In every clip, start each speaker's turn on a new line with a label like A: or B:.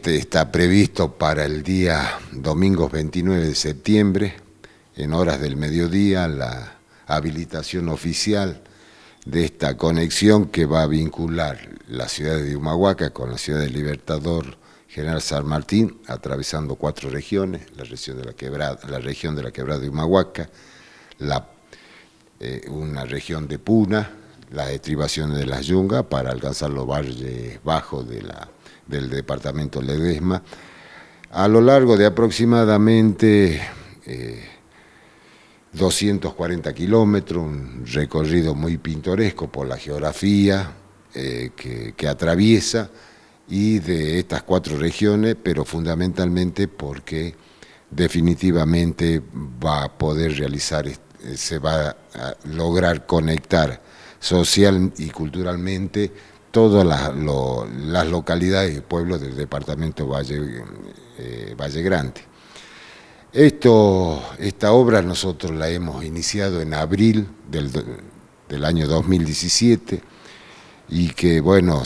A: Este está previsto para el día domingo 29 de septiembre, en horas del mediodía, la habilitación oficial de esta conexión que va a vincular la ciudad de Humahuaca con la ciudad de Libertador General San Martín, atravesando cuatro regiones, la región de la quebrada, la región de, la quebrada de Humahuaca, la, eh, una región de Puna, las estribaciones de las yungas para alcanzar los valles bajos de la del departamento Ledesma, a lo largo de aproximadamente 240 eh, kilómetros, un recorrido muy pintoresco por la geografía eh, que, atraviesa y de estas cuatro regiones, pero fundamentalmente porque definitivamente va a poder realizar, eh, se va a lograr conectar social y culturalmente todas las, localidades y pueblos del departamento Valle, eh, Valle Grande. Esta obra nosotros la hemos iniciado en abril del, año 2017 y que, bueno,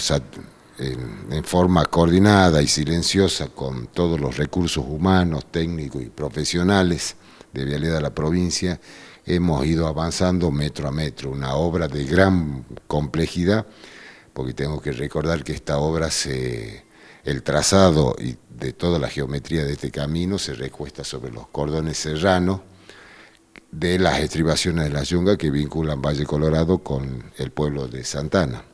A: en, en, forma coordinada y silenciosa con todos los recursos humanos, técnicos y profesionales de Vialidad de la provincia, hemos ido avanzando metro a metro, una obra de gran complejidad porque tengo que recordar que esta obra, se, el trazado y de toda la geometría de este camino se recuesta sobre los cordones serranos de las estribaciones de la yunga que vinculan Valle Colorado con el pueblo de Santana.